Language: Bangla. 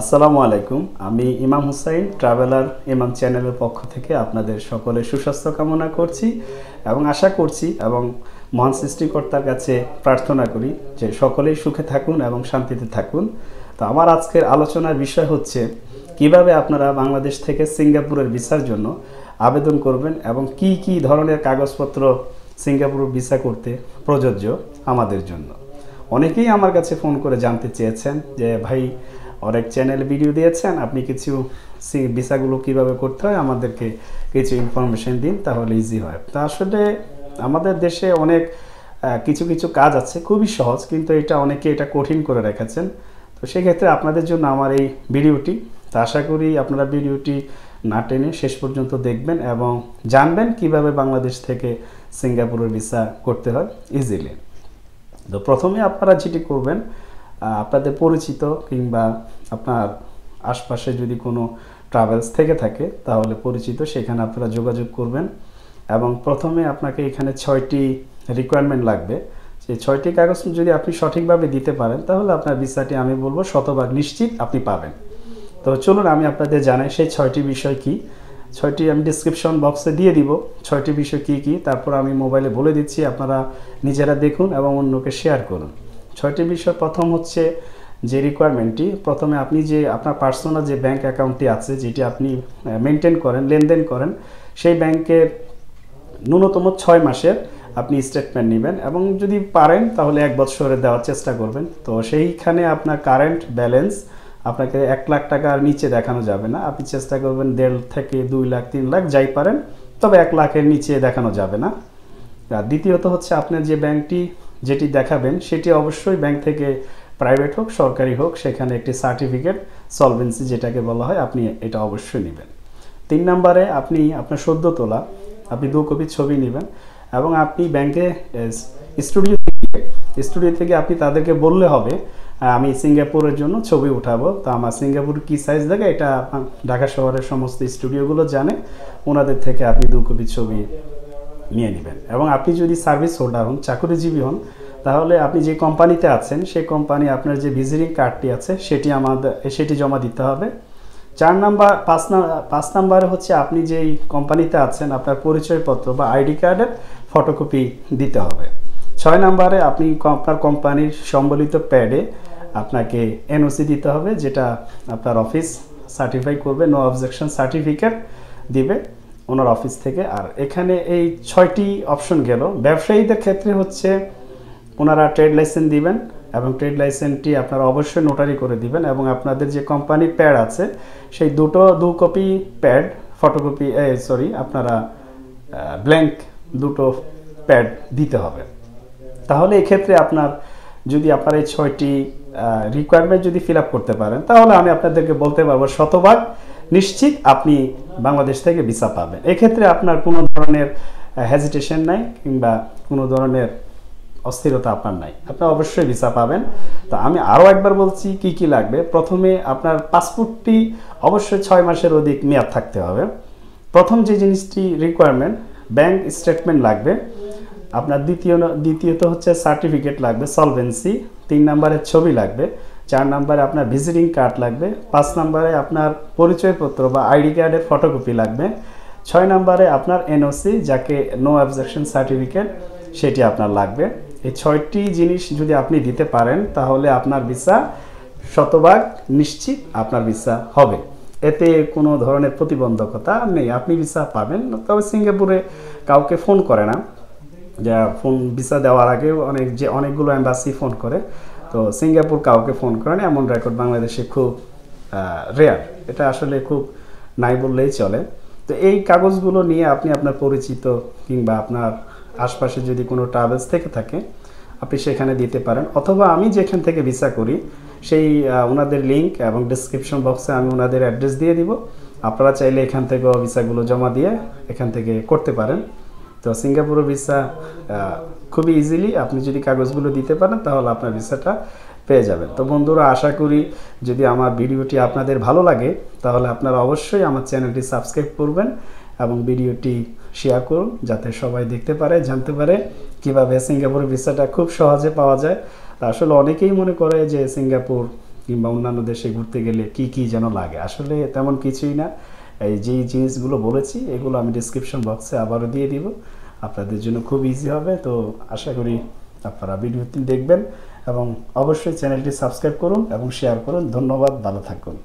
আসসালামু আলাইকুম। আমি ইমাম হুসাইন, ট্রাভেলার ইমাম চ্যানেলের পক্ষ থেকে আপনাদের সকলে সুস্বাস্থ্য কামনা করছি এবং আশা করছি এবং মহান সৃষ্টিকর্তার কাছে প্রার্থনা করি যে সকলেই সুখে থাকুন এবং শান্তিতে থাকুন। তো আমার আজকের আলোচনার বিষয় হচ্ছে, কীভাবে আপনারা বাংলাদেশ থেকে সিঙ্গাপুরের ভিসার জন্য আবেদন করবেন এবং কি কি ধরনের কাগজপত্র সিঙ্গাপুর ভিসা করতে প্রযোজ্য আমাদের জন্য। অনেকেই আমার কাছে ফোন করে জানতে চেয়েছেন যে, ভাই অনেক চ্যানেল ভিডিও দিয়েছেন। আপনি কিছু ভিসাগুলো কীভাবে করতে হয় আমাদেরকে কিছু ইনফরমেশন দিন, তাহলে ইজি হয়। তা আসলে আমাদের দেশে অনেক কিছু কিছু কাজ আছে, খুবই সহজ, কিন্তু এটা অনেকে এটা কঠিন করে রেখেছেন। তো সেক্ষেত্রে আপনাদের জন্য আমার এই ভিডিওটি তো আশা করি আপনারা ভিডিওটি না টেনে শেষ পর্যন্ত দেখবেন এবং জানবেন কীভাবে বাংলাদেশ থেকে সিঙ্গাপুরের ভিসা করতে হয় ইজিলি তো প্রথমে আপনারা যেটি করবেন আপনাদের পরিচিত কিংবা আপনার আশপাশে যদি কোনো ট্রাভেলস থেকে থাকে, তাহলে পরিচিত, সেখানে আপনারা যোগাযোগ করবেন। এবং প্রথমে আপনাকে এখানে ছয়টি রিকোয়ারমেন্ট লাগবে। সেই ছয়টি কাগজ যদি আপনি সঠিকভাবে দিতে পারেন, তাহলে আপনার ভিসাটি আমি বলব শতভাগ নিশ্চিত আপনি পাবেন। তো চলুন, আমি আপনাদের জানাই সেই ছয়টি বিষয় কি। ছয়টি আমি ডিসক্রিপশন বক্সে দিয়ে দিব। ছয়টি বিষয় কি কি, তারপর আমি মোবাইলে বলে দিচ্ছি, আপনারা নিজেরা দেখুন এবং অন্যকে শেয়ার করুন। ছয়টি বিষয়। প্রথম হচ্ছে যে রিকোয়ারমেন্টটি প্রথমে আপনি যে আপনার পার্সোনাল যে ব্যাংক অ্যাকাউন্টটি আছে, যেটি আপনি মেনটেন করেন, লেনদেন করেন, সেই ব্যাংকের ন্যূনতম ছয় মাসের আপনি স্টেটমেন্ট নেবেন এবং যদি পারেন তাহলে এক বছরে দেওয়ার চেষ্টা করবেন। তো সেইখানে আপনার কারেন্ট ব্যালেন্স আপনাকে এক লাখ টাকার নিচে দেখানো যাবে না। আপনি চেষ্টা করবেন দেড় থেকে দুই লাখ, তিন লাখ যাই পারেন, তবে এক লাখের নিচে দেখানো যাবে না। আর দ্বিতীয়ত হচ্ছে আপনার যে ব্যাংকটি যেটি দেখাবেন সেটি অবশ্যই ব্যাংক থেকে প্রাইভেট হোক, সরকারি হোক, সেখানে একটি সার্টিফিকেট সলভেন্সি যেটাকে বলা হয়, আপনি এটা অবশ্যই নেবেন। তিন নম্বরে আপনি আপনার সদ্য তোলা, আপনি দু কপি ছবি নেবেন এবং আপনি ব্যাংকে স্টুডিও স্টুডিও থেকে আপনি তাদেরকে বললে হবে আমি সিঙ্গাপুরের জন্য ছবি উঠাবো। তো আমার সিঙ্গাপুর কি সাইজ দেখে? এটা ঢাকা শহরের সমস্ত স্টুডিওগুলো জানে। ওনাদের থেকে আপনি দু কপি ছবি নিয়ে নেবেন। এবং আপনি যদি সার্ভিস হোল্ডার হন, চাকরিজীবী হন, তাহলে আপনি যে কোম্পানিতে আছেন, সেই কোম্পানি আপনার যে ভিজিটিং কার্ডটি আছে, সেটি আমাদের, সেটি জমা দিতে হবে। চার নাম্বার, পাঁচ পাঁচ নাম্বারে হচ্ছে আপনি যেই কোম্পানিতে আছেন, আপনার পরিচয়পত্র বা আইডি কার্ডের ফটোকপি দিতে হবে। ছয় নাম্বারে আপনি আপনার কোম্পানির সম্বলিত প্যাডে আপনাকে এনওসি দিতে হবে, যেটা আপনার অফিস সার্টিফাই করবে নো অবজেকশন সার্টিফিকেট দিবে। ওনার অফিস থেকে। আর এখানে এই ছয়টি অপশন গেল। ব্যবসায়ীদের ক্ষেত্রে হচ্ছে ওনারা ট্রেড লাইসেন্স দিবেন এবং ট্রেড লাইসেন্সটি আপনারা অবশ্যই নোটারি করে দিবেন এবং আপনাদের যে কোম্পানির প্যাড আছে, সেই দুটো দু কপি প্যাড ফটোকপি সরি আপনারা ব্ল্যাঙ্ক দুটো প্যাড দিতে হবে। তাহলে এক্ষেত্রে আপনার, যদি আপনার এই ছয়টি রিকোয়ারমেন্ট যদি ফিল করতে পারেন, তাহলে আমি আপনাদেরকে বলতে পারব শতভাগ নিশ্চিত আপনি বাংলাদেশ থেকে ভিসা পাবেন। এক্ষেত্রে আপনার কোনো ধরনের হেজিটেশন নাই কিংবা কোনো ধরনের অস্থিরতা আপনার নাই। আপনি অবশ্যই ভিসা পাবেন। তো আমি আরও একবার বলছি কি কি লাগবে। প্রথমে আপনার পাসপোর্টটি অবশ্যই ছয় মাসের অধিক মেয়াদ থাকতে হবে। প্রথম যে জিনিসটি রিকোয়ারমেন্ট ব্যাংক স্টেটমেন্ট লাগবে। আপনার দ্বিতীয় দ্বিতীয়ত হচ্ছে সার্টিফিকেট লাগবে সলভেন্সি তিন নম্বরে ছবি লাগবে। চার নম্বরে আপনার ভিজিটিং কার্ড লাগবে, পাঁচ নম্বরে আপনার পরিচয়পত্র বা আইডি কার্ডের ফটোকপি লাগবে, ছয় নম্বরে আপনার এনওসি যাকে নো অবজেকশন সার্টিফিকেট সেটি আপনার লাগবে। এই ছয়টি জিনিস যদি আপনি দিতে পারেন, তাহলে আপনার ভিসা শতভাগ নিশ্চিত আপনার ভিসা হবে। এতে কোনো ধরনের প্রতিবন্ধকতা নেই। আপনি ভিসা পাবেন, তবে সিঙ্গাপুরে কাউকে ফোন করে না। যা ফোন ভিসা দেওয়ার আগেও অনেক যে অনেকগুলো এম্বাসি ফোন করে তো সিঙ্গাপুর কাউকে ফোন করে না, এমন রেকর্ড বাংলাদেশে খুব রেয়ার এটা আসলে খুব নাই বললেই চলে। তো এই কাগজগুলো নিয়ে আপনি আপনার পরিচিত কিংবা আপনার আশপাশে যদি কোনো ট্রাভেলস থেকে থাকে, আপনি সেখানে দিতে পারেন। অথবা আমি যেখান থেকে ভিসা করি, সেই ওনাদের লিঙ্ক এবং ডিসক্রিপশন বক্সে আমি ওনাদের অ্যাড্রেস দিয়ে দিব। আপনারা চাইলে এখান থেকেও ভিসাগুলো জমা দিয়ে এখান থেকে করতে পারেন। তো সিঙ্গাপুরের ভিসা খুবই ইজিলি আপনি যদি কাগজগুলো দিতে পারেন, তাহলে আপনার ভিসাটা পেয়ে যাবেন। তো বন্ধুরা, আশা করি যদি আমার ভিডিওটি আপনাদের ভালো লাগে, তাহলে আপনারা অবশ্যই আমার চ্যানেলটি সাবস্ক্রাইব করবেন এবং ভিডিওটি শেয়ার করুন, যাতে সবাই দেখতে পারে, জানতে পারে কীভাবে সিঙ্গাপুরের ভিসাটা খুব সহজে পাওয়া যায়। আসলে অনেকেই মনে করে যে সিঙ্গাপুর কিংবা অন্যান্য দেশে ঘুরতে গেলে কি কি যেন লাগে। আসলে তেমন কিছুই না। এই যেই জিনিসগুলো বলেছি, এগুলো আমি ডিসক্রিপশন বক্সে আবারও দিয়ে দিব। আপনাদের জন্য খুব ইজি হবে। তো আশা করি আপনারা ভিডিওটি দেখবেন এবং অবশ্যই চ্যানেলটি সাবস্ক্রাইব করুন এবং শেয়ার করুন। ধন্যবাদ, ভালো থাকুন।